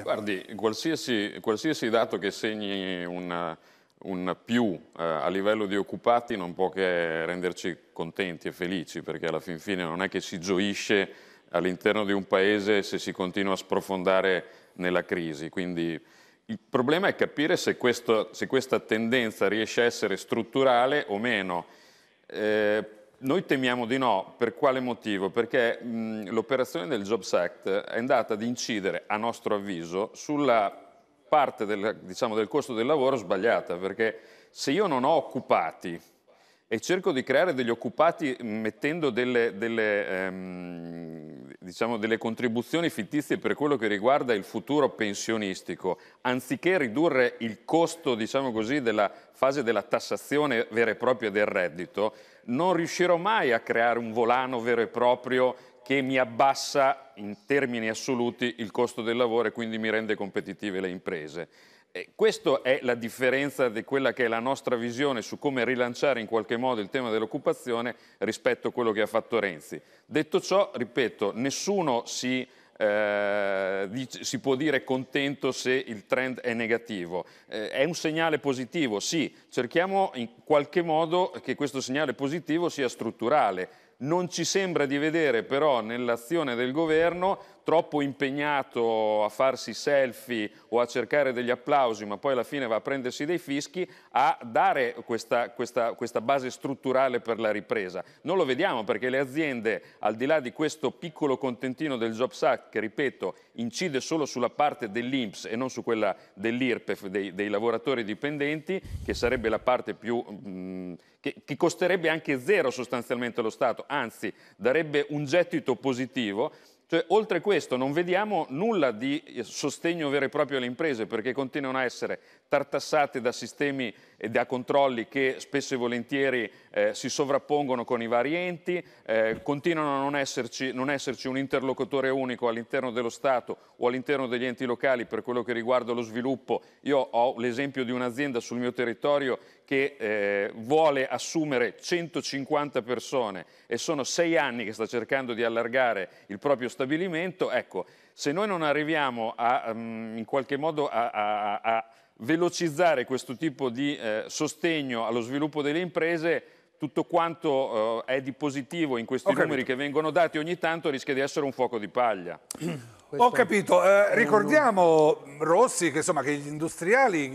Guardi, qualsiasi, qualsiasi dato che segni una, un più eh, a livello di occupati non può che renderci contenti e felici, perché alla fin fine non è che si gioisce all'interno di un paese se si continua a sprofondare nella crisi. Quindi il problema è capire se, questo, se questa tendenza riesce a essere strutturale o meno. Eh, noi temiamo di no, per quale motivo? Perché l'operazione del Jobs Act è andata ad incidere, a nostro avviso, sulla parte del, diciamo, del costo del lavoro sbagliata, perché se io non ho occupati e cerco di creare degli occupati mettendo delle, delle, ehm, diciamo delle, contribuzioni fittizie per quello che riguarda il futuro pensionistico, anziché ridurre il costo diciamo così, della fase della tassazione vera e propria del reddito, non riuscirò mai a creare un volano vero e proprio che mi abbassa in termini assoluti il costo del lavoro e quindi mi rende competitive le imprese. E questa è la differenza di quella che è la nostra visione su come rilanciare in qualche modo il tema dell'occupazione rispetto a quello che ha fatto Renzi. Detto ciò, ripeto, nessuno si, eh, si può dire contento se il trend è negativo. Eh, è un segnale positivo, sì, cerchiamo in qualche modo che questo segnale positivo sia strutturale non ci sembra di vedere però nell'azione del governo troppo impegnato a farsi selfie o a cercare degli applausi, ma poi alla fine va a prendersi dei fischi, a dare questa, questa, questa base strutturale per la ripresa. Non lo vediamo perché le aziende, al di là di questo piccolo contentino del Jobs Act, che ripeto incide solo sulla parte dell'Inps e non su quella dell'IRPEF, dei, dei, lavoratori dipendenti, che sarebbe la parte più... Mh, mm, che, che costerebbe anche zero sostanzialmente allo Stato, anzi darebbe un gettito positivo, cioè, oltre questo non vediamo nulla di sostegno vero e proprio alle imprese perché continuano a essere tartassate da sistemi e da controlli che spesso e volentieri eh, si sovrappongono con i vari enti, eh, continuano a non esserci, non esserci un interlocutore unico all'interno dello Stato o all'interno degli enti locali per quello che riguarda lo sviluppo. Io ho l'esempio di un'azienda sul mio territorio che eh, vuole assumere 150 persone e sono sei anni che sta cercando di allargare il proprio stabilimento, ecco, se noi non arriviamo a, um, in qualche modo a, a, a velocizzare questo tipo di eh, sostegno allo sviluppo delle imprese, tutto quanto eh, è di positivo in questi Ho numeri capito. che vengono dati ogni tanto rischia di essere un fuoco di paglia. Ho capito, eh, ricordiamo Rossi che, insomma, che gli industriali